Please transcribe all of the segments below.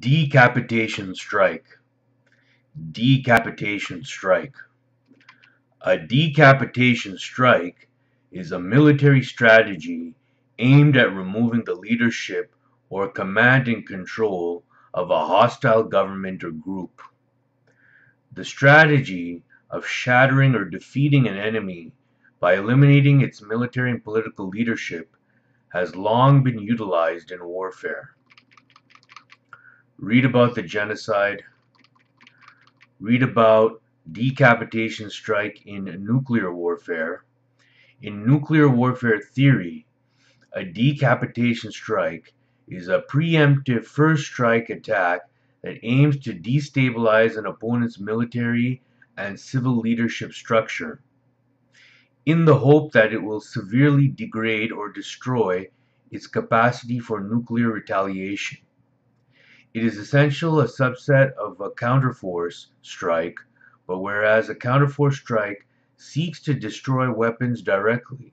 Decapitation strike. Decapitation strike. A decapitation strike is a military strategy aimed at removing the leadership or command and control of a hostile government or group. The strategy of shattering or defeating an enemy by eliminating its military and political leadership has long been utilized in warfare read about the genocide, read about decapitation strike in nuclear warfare. In nuclear warfare theory, a decapitation strike is a preemptive first strike attack that aims to destabilize an opponent's military and civil leadership structure in the hope that it will severely degrade or destroy its capacity for nuclear retaliation. It is essentially a subset of a counterforce strike, but whereas a counterforce strike seeks to destroy weapons directly,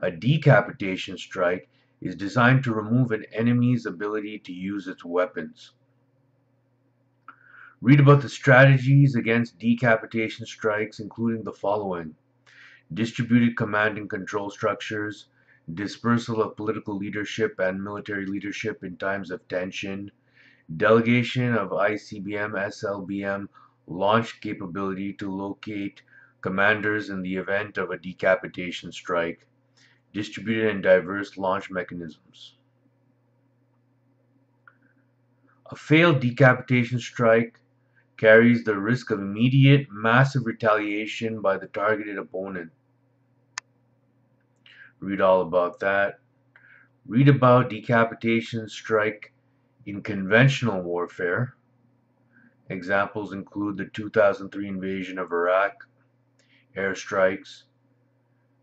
a decapitation strike is designed to remove an enemy's ability to use its weapons. Read about the strategies against decapitation strikes, including the following distributed command and control structures, dispersal of political leadership and military leadership in times of tension, Delegation of ICBM SLBM launch capability to locate commanders in the event of a decapitation strike. Distributed and diverse launch mechanisms. A failed decapitation strike carries the risk of immediate, massive retaliation by the targeted opponent. Read all about that. Read about decapitation strike in conventional warfare, examples include the 2003 invasion of Iraq, airstrikes,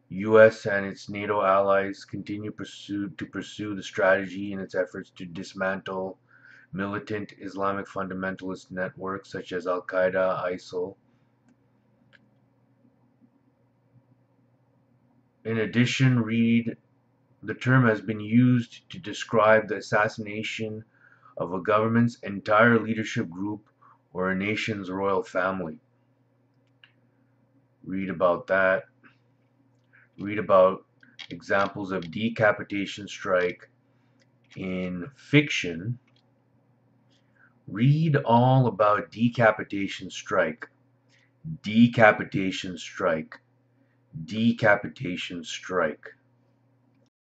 U.S. and its NATO allies continue pursue, to pursue the strategy in its efforts to dismantle militant Islamic fundamentalist networks such as Al-Qaeda, ISIL. In addition, read the term has been used to describe the assassination of a government's entire leadership group or a nation's royal family. Read about that. Read about examples of decapitation strike in fiction. Read all about decapitation strike. Decapitation strike. Decapitation strike.